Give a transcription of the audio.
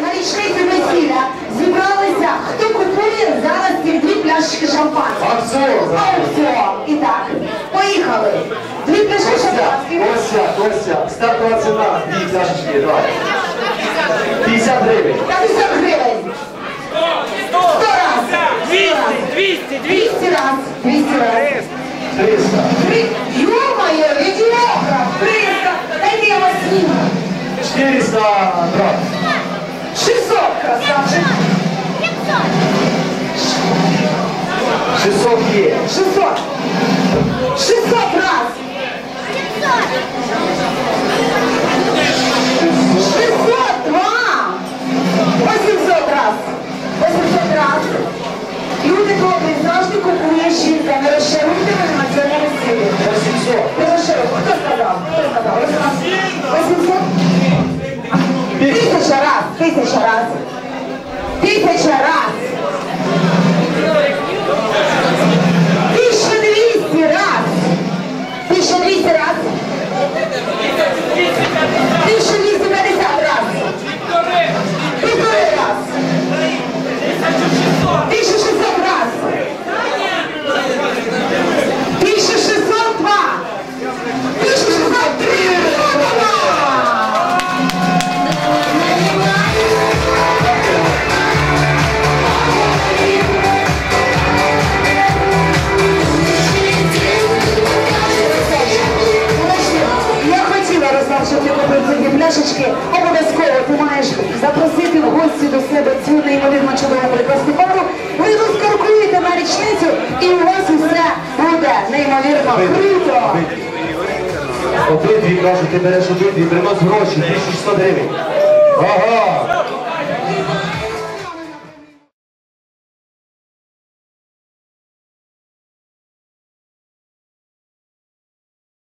на річницю весілля зібралися, хто купує зараз ці дві пляшки шампанського. Акціон! Аукціон. І так, поїхали. Дві пляшки шампанського. Ось ця, ось ця. Стартова ціна, дві пляшечки, давай. 50 гривень. 50 гривень. 100 раз. 200, 200, 200. 200 раз. 200 раз. 300. Три. Ё-моё, идиотка. 300. Дайте я вас сниму. 400 грам. 600, красавчик. 600 є. 600. 600 раз. 602. 800 раз. 800 раз. Люди добрі, завжди купує жінка. Не розчаруйте мене на цьому весіллі. 800. Не розчаруйте. Хто сказав? Хто сказав? 800? Тисяча раз. Тисяча раз. Тисяча раз. 1200 раз. 1200 раз. Хотіла що ти купив ці пляшечки. Обов'язково ти маєш запросити в гості до себе цю неймовірно чудову прекрасну пару. Ви розкаркуєте на річницю і у вас усе буде неймовірно круто. Обидві, кажуть, ти береш обидві, принос гроші, 1600 гривень. Ага.